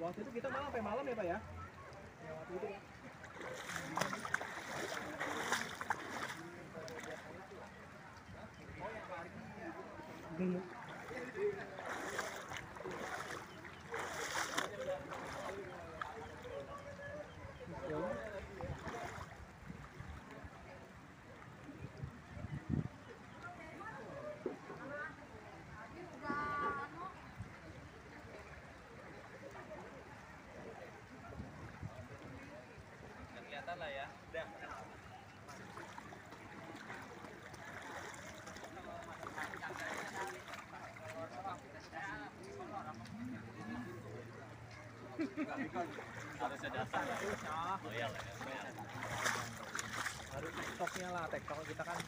waktu itu kita malam sampai malam ya pak ya ya waktu itu Pak. Kelihatan lah ya. Udah. Harusnya datang ya loyal ya loyal. harus tiktoknya lah tiktok kita kan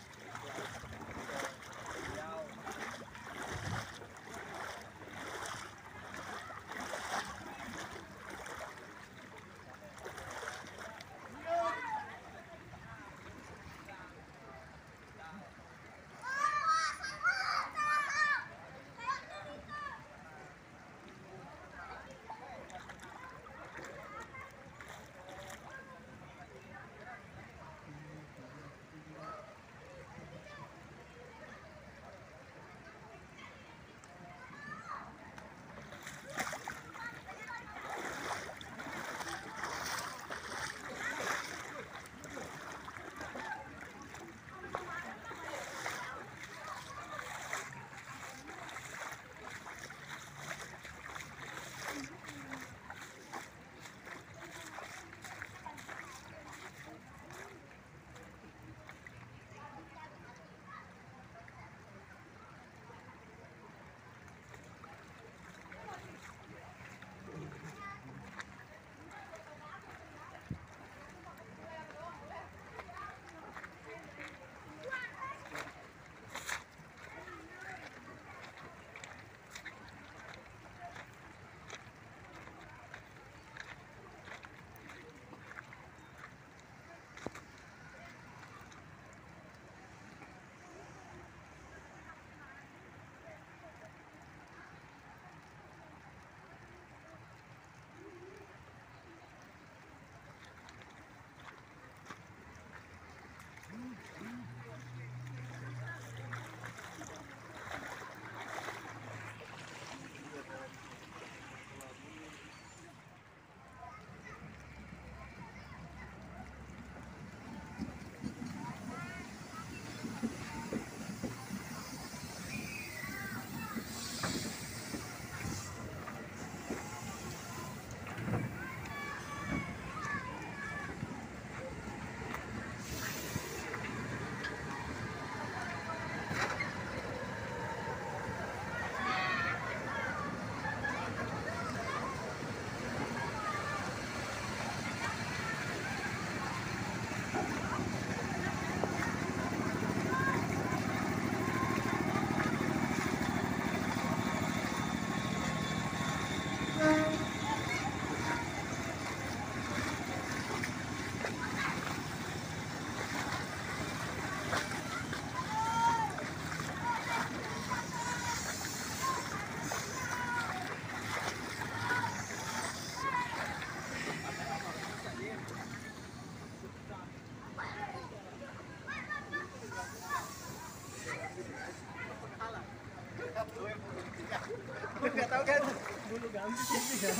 nggak tahu kan bulu gampis itu ya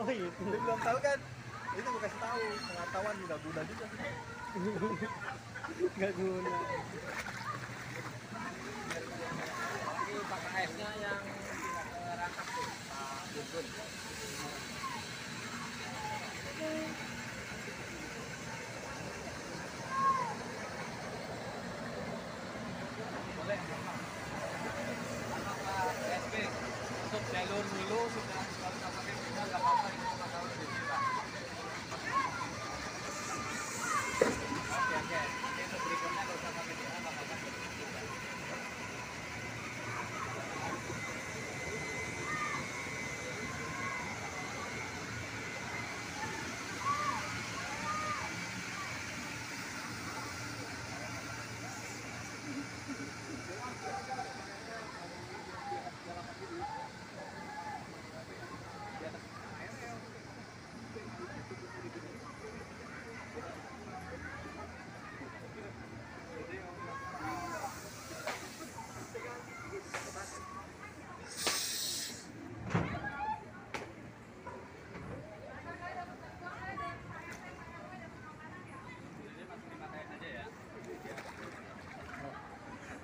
oh itu Lu belum tahu kan? Itu gue kasih tahu, pengetahuan nggak guna juga. nggak guna pakai esnya yang rangkap tuh, Pak.